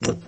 you